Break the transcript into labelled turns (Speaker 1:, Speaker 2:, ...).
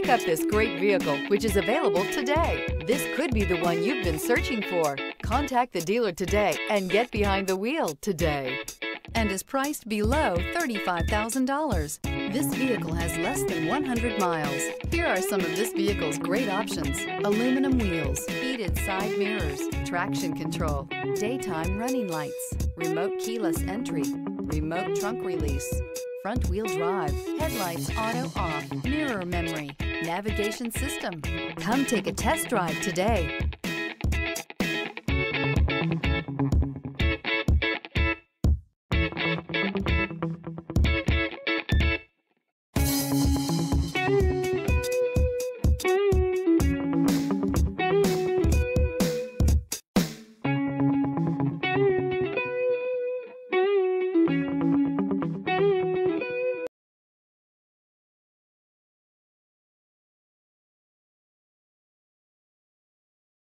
Speaker 1: Pick up this great vehicle, which is available today. This could be the one you've been searching for. Contact the dealer today and get behind the wheel today. And is priced below $35,000. This vehicle has less than 100 miles. Here are some of this vehicle's great options. Aluminum wheels, heated side mirrors, traction control, daytime running lights, remote keyless entry, remote trunk release, front wheel drive, headlights auto off, mirror memory, navigation system. Come take a test drive today.